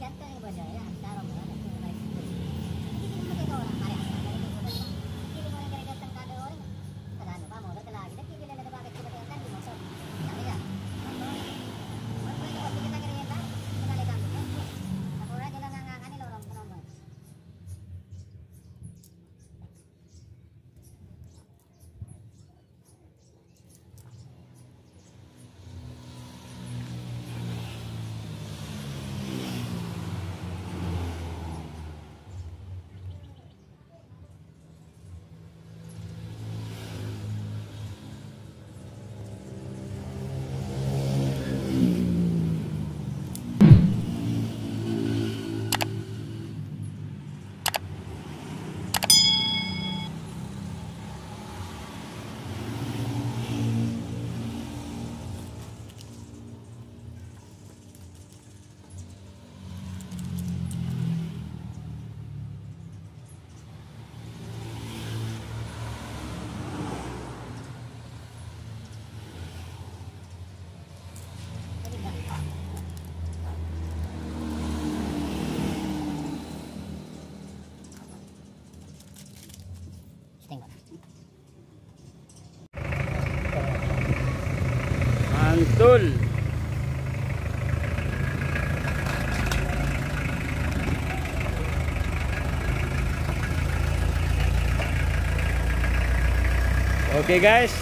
gắn cái bờ rễ là làm sao mà Tingnan. Mantul. Okay guys,